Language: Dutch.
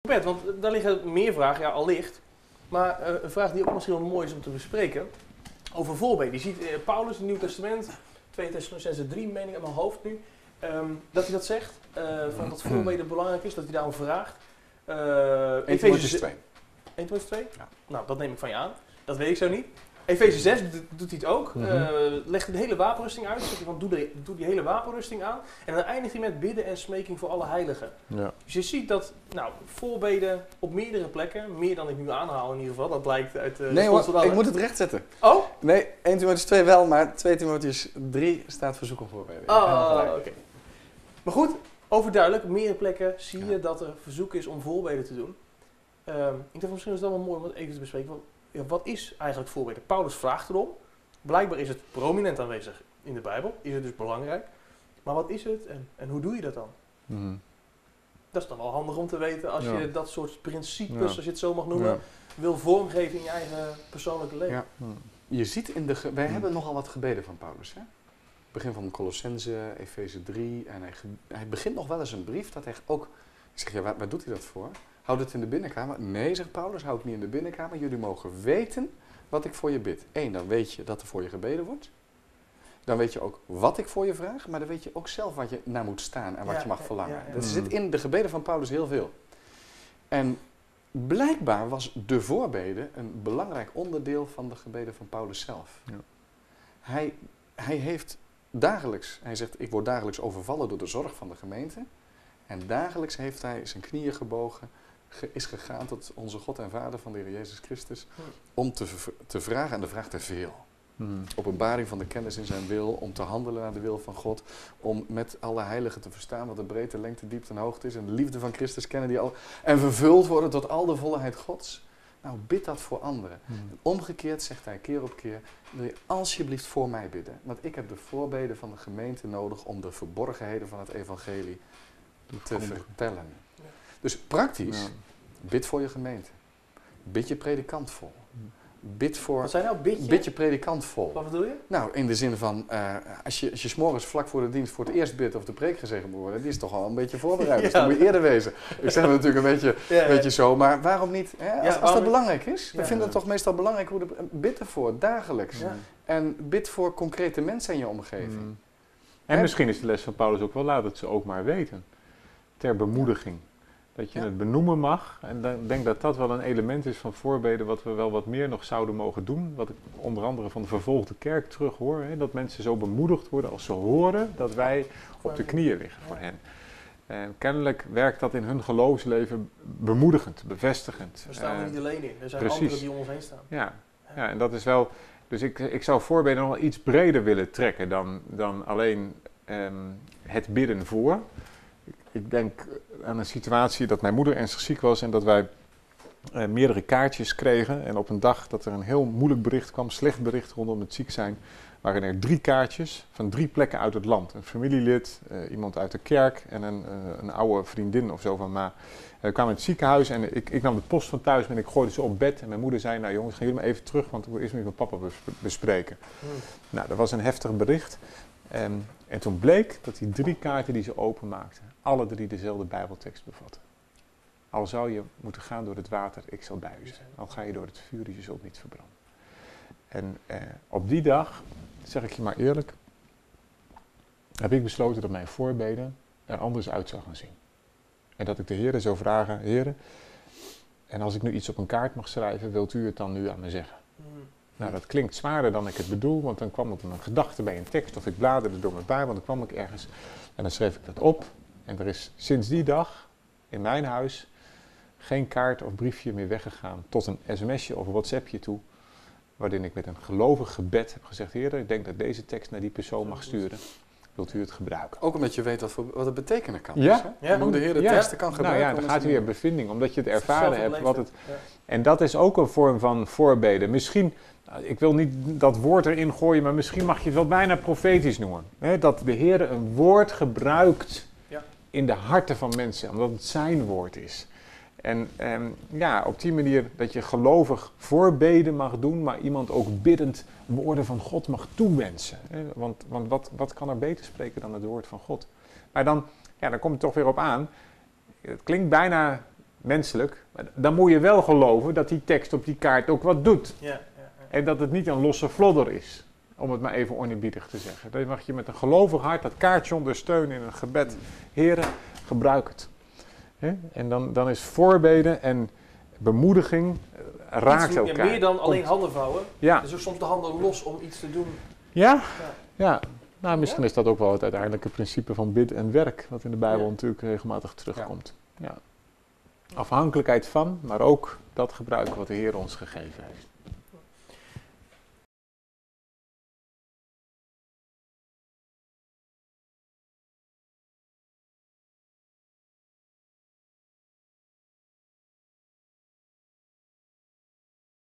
Bert, want daar liggen meer vragen, ja, allicht. Maar eh, een vraag die ook misschien wel mooi is om te bespreken. Over voorbeden. Je ziet eh, Paulus in het Nieuw Testament, 2 Thessalonicense 3, meen ik in mijn hoofd nu, ehm, dat hij dat zegt. eh, van dat voorbeden belangrijk is, dat hij daarom vraagt. Uh, 1 Timotheüs 2. 1 Timotheüs 2? Ja. Nou, dat neem ik van je aan. Dat weet ik zo niet. Efeze 6 doet, hij het ook. Eh, legt de hele wapenrusting uit. Zegt van, doe, de, doe die hele wapenrusting aan. En dan eindigt hij met bidden en smeking voor alle heiligen. Ja. Dus je ziet dat, nou, voorbeden op meerdere plekken, meer dan ik nu aanhaal in ieder geval, dat blijkt uit de Nee van ik moet het rechtzetten. Oh? Nee, 1 Timotheus 2 wel, maar 2 Timotheus 3 staat verzoek om voorbeden. Oh, oké. Maar goed, overduidelijk, op meerdere plekken zie je dat er verzoek is om voorbeden te doen. Ehm, ik dacht misschien is het wel mooi om het even te bespreken. Want, ja, wat is eigenlijk voorbeden? Paulus vraagt erom. Blijkbaar is het prominent aanwezig in de Bijbel. Is het dus belangrijk. Maar wat is het en, en hoe doe je dat dan? Mhm. Dat is dan wel handig om te weten als Ja. je dat soort principes, Ja. als je het zo mag noemen, Ja. wil vormgeven in je eigen persoonlijke leven. Ja. Mhm. Je ziet in de... ge- Wij Hmm. hebben nogal wat gebeden van Paulus. Hè? Begin van Colossense, Efeze 3. En hij, ge- hij begint nog wel eens een brief dat hij ook... Ik zeg, ja, waar, waar doet hij dat voor? Houd het in de binnenkamer? Nee, zegt Paulus, houd het niet in de binnenkamer. Jullie mogen weten wat ik voor je bid. Eén, dan weet je dat er voor je gebeden wordt. Dan weet je ook wat ik voor je vraag, maar dan weet je ook zelf wat je naar moet staan en wat Ja, je mag verlangen. ja, ja. Dat Mhm. zit in de gebeden van Paulus heel veel. En blijkbaar was de voorbeden een belangrijk onderdeel van de gebeden van Paulus zelf. Ja. Hij, hij heeft dagelijks, hij zegt, ik word dagelijks overvallen door de zorg van de gemeente. En dagelijks heeft hij zijn knieën gebogen, ge- is gegaan tot onze God en Vader van de Heer Jezus Christus, om te, te vragen, en de vraagt er veel. Mhm. Openbaring van de kennis in zijn wil, om te handelen naar de wil van God, om met alle heiligen te verstaan wat de breedte, lengte, diepte en hoogte is, en de liefde van Christus kennen die al, en vervuld worden tot al de volheid Gods. Nou, bid dat voor anderen. Mhm. Omgekeerd zegt hij keer op keer, wil je alsjeblieft voor mij bidden. Want ik heb de voorbeden van de gemeente nodig om de verborgenheden van het evangelie te vertellen. Ja. Dus praktisch, Ja. Bid voor je gemeente. Bid je predikant vol. Bid, voor, Wat zijn nou bidje? bid je predikant vol. Wat bedoel je? Nou, in de zin van, eh, als je, als je 's morgens vlak voor de dienst voor het eerst bidt of de preek gezegd moet worden, die is toch al een beetje voorbereid. Dus Ja. dan moet je eerder wezen. Ik zeg het natuurlijk een beetje, Ja, een beetje zo, maar waarom niet? Hè? Als, Ja, als waarom- dat belangrijk is, we Ja. vinden het toch meestal belangrijk hoe de bid ervoor, dagelijks. Ja. En bid voor concrete mensen in je omgeving. Mhm. En Hè? misschien is de les van Paulus ook wel, laat het ze ook maar weten. Ter bemoediging. Dat je Ja. het benoemen mag. En dan- ik denk dat dat wel een element is van voorbeden wat we wel wat meer nog zouden mogen doen. Wat ik onder andere van de vervolgde kerk terug hoor. Hè, dat mensen zo bemoedigd worden als ze horen dat wij op de knieën liggen voor hen. En kennelijk werkt dat in hun geloofsleven bemoedigend, bevestigend. Daar staan we Eh, niet alleen in. Er zijn precies. anderen die om ons heen staan. ja, ja, en dat is wel. Dus ik, ik zou voorbeden nog wel iets breder willen trekken dan, dan alleen ehm, het bidden voor. Ik, denk aan een situatie dat mijn moeder ernstig ziek was en dat wij eh, meerdere kaartjes kregen. En op een dag dat er een heel moeilijk bericht kwam, slecht bericht rondom het ziek zijn, waren er drie kaartjes van drie plekken uit het land. Een familielid, eh, iemand uit de kerk en een, eh, een oude vriendin of zo van ma. We kwamen in het ziekenhuis en ik, ik nam de post van thuis en ik gooide ze op bed. En mijn moeder zei, nou jongens, gaan jullie maar even terug, want ik wil eerst met mijn papa bes- bespreken. Hm. Nou, dat was een heftig bericht. En, en toen bleek dat die drie kaarten die ze openmaakten, alle drie dezelfde bijbeltekst bevatten. Al zou je moeten gaan door het water, ik zal bij u zijn. Al ga je door het vuur, je zult niet verbranden. En eh, op die dag, zeg ik je maar eerlijk, heb ik besloten dat mijn voorbeden er anders uit zou gaan zien. En dat ik de Heer zou vragen, Heer, en als ik nu iets op een kaart mag schrijven, wilt u het dan nu aan me zeggen? Nou, dat klinkt zwaarder dan ik het bedoel, want dan kwam op een gedachte bij een tekst of ik bladerde door mijn Bijbel, dan kwam ik ergens en dan schreef ik dat op. En er is sinds die dag in mijn huis geen kaart of briefje meer weggegaan tot een sms'je of WhatsAppje toe, waarin ik met een gelovig gebed heb gezegd, Heer, ik denk dat deze tekst naar die persoon mag sturen. Wilt u het gebruiken? Ook omdat je weet wat, voor, wat het betekenen kan. Ja. dus? Ja. En hoe de Heer de Ja. teksten kan gebruiken. Nou ja, dan gaat het weer bevinding, omdat je het ervaren hebt. Wat het, Ja. en dat is ook een vorm van voorbeden. Misschien, nou, ik wil niet dat woord erin gooien, maar misschien mag je het wel bijna profetisch noemen. Hè? Dat de Heer een woord gebruikt Ja. in de harten van mensen, omdat het zijn woord is. En ehm, ja, op die manier dat je gelovig voorbeden mag doen, maar iemand ook biddend woorden van God mag toewensen. Hè? Want, want wat, wat kan er beter spreken dan het woord van God? Maar dan, ja, dan komt het toch weer op aan. Het klinkt bijna menselijk. Maar dan moet je wel geloven dat die tekst op die kaart ook wat doet. Ja, ja, ja. En dat het niet een losse flodder is. Om het maar even oneerbiedig te zeggen. Dan mag je met een gelovig hart dat kaartje ondersteunen in een gebed. Heren, gebruik het. Hè? En dan, dan is voorbeden en bemoediging eh, raakt elkaar. meer dan alleen handen vouwen. Ja, Dus ook soms de handen los om iets te doen. ja, ja. Nou, misschien Ja? is dat ook wel het uiteindelijke principe van bid en werk, wat in de Bijbel Ja. natuurlijk regelmatig terugkomt. Ja. Afhankelijkheid van, maar ook dat gebruiken wat de Heer ons gegeven heeft.